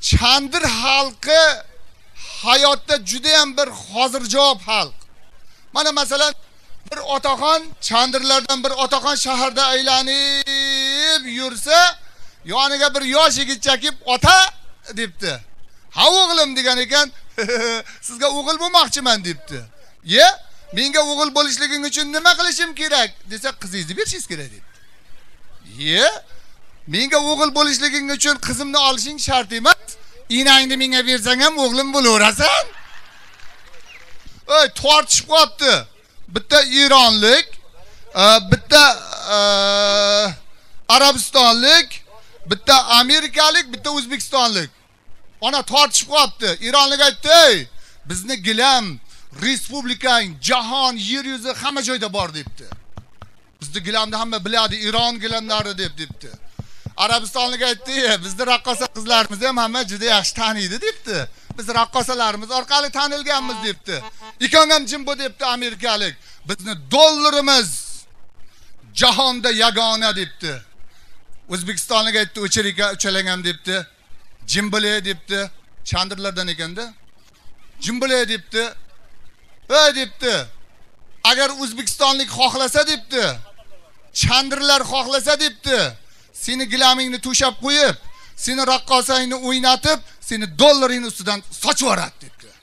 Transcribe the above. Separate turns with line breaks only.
chandir xalqi hayotda juda ham bir hozirjavob xalq. Mana masalan bir otaxon chandirlardan bir otaxon shaharda aylanib yursa yoniga bir yosh yigitcha kelib ota debdi. Ha o'g'lim degan ekan sizga o'g'il bo'lmoqchiman debdi. Ye menga o'g'il bo'lishliging uchun nima qilishim kerak? desa qizingizni berishingiz kerak debdi. Ye menga o'g'il bo'lishliging uchun qizimni olishing shart emas. Inangni menga bersang ham o'g'lim bo'laverasan. Ey tortishib qolibdi. Bitta eronlik e, bitta e, arabistonlik bitta amerikalik bitta o'zbekistonlik. Ona tortishib qolibdi. Eronlik aytdi ey bizni gilam respublikang jahon yer yuzi hamma joyda bor debdi. Bizni gilamni hamma biladi eron gilamlari deb debdi. Arabistonlik aytdi bizni raqqosa qizlarimizni ham hamma juda yaxshi taniydi debdi. Biz raqqosalarimiz orqali tanilganmiz debdi. Ikkoving ham jim bo'l debdi amerikalik. Bizni dollarimiz jahonda yagona debdi. O'zbekistonlik aytdi o'chirika uchalang debdi. Jim bo'lay debdi. Chandirlardan ekanda jim bo'lay debdi. Ey debdi. Agar o'zbekistonlik xohlasa debdi. Chandirlar xohlasa debdi. Seni gilamingni to'shab qo'yib seni raqqosangni o'ynatib seni dollaringni ustidan sochib yuboradi debdilar.